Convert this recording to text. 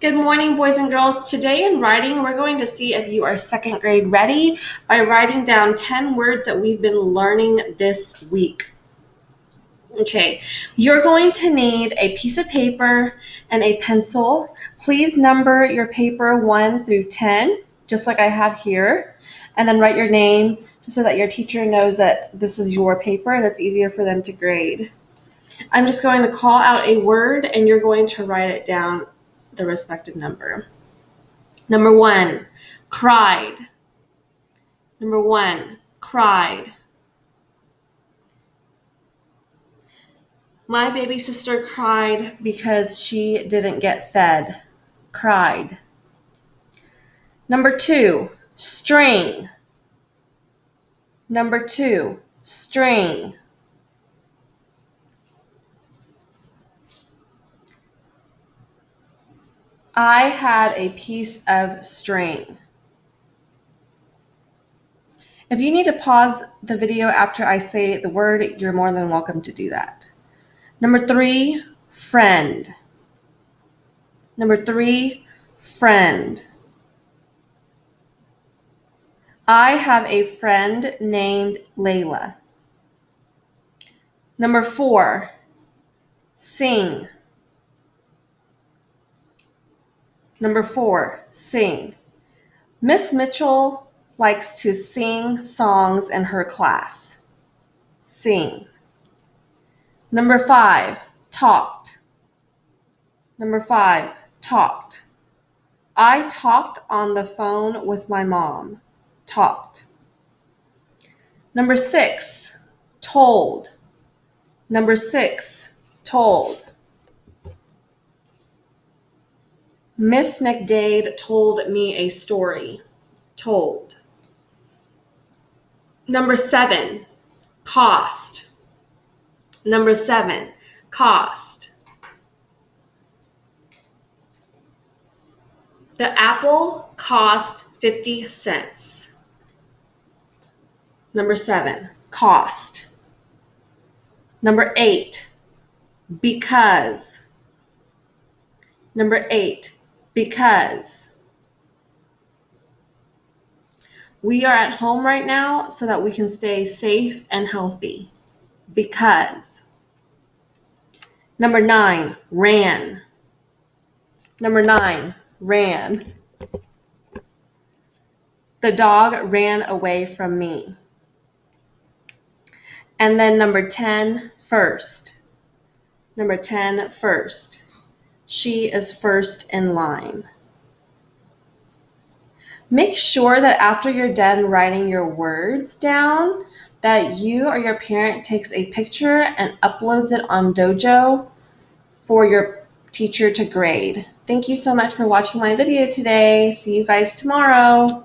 Good morning, boys and girls. Today in writing, we're going to see if you are second grade ready by writing down 10 words that we've been learning this week. Okay, you're going to need a piece of paper and a pencil. Please number your paper 1 through 10, just like I have here, and then write your name just so that your teacher knows that this is your paper and it's easier for them to grade. I'm just going to call out a word and you're going to write it down the respective number. Number one, cried. Number one, cried. My baby sister cried because she didn't get fed. Cried. Number two, string. Number two, string. I had a piece of string. If you need to pause the video after I say the word, you're more than welcome to do that. Number three, friend. Number three, friend. I have a friend named Layla. Number four, sing. Number four, sing. Miss Mitchell likes to sing songs in her class. Sing. Number five, talked. Number five, talked. I talked on the phone with my mom. Talked. Number six, told. Number six, told. Miss McDade told me a story. Told. Number seven, cost. Number seven, cost. The apple cost 50 cents. Number seven, cost. Number eight, because. Number eight, because we are at home right now so that we can stay safe and healthy. Because. Number nine, ran. Number nine, ran. The dog ran away from me. And then number 10, first. Number 10, first. She is first in line. Make sure that after you're done writing your words down, that you or your parent takes a picture and uploads it on Dojo for your teacher to grade. Thank you so much for watching my video today. See you guys tomorrow.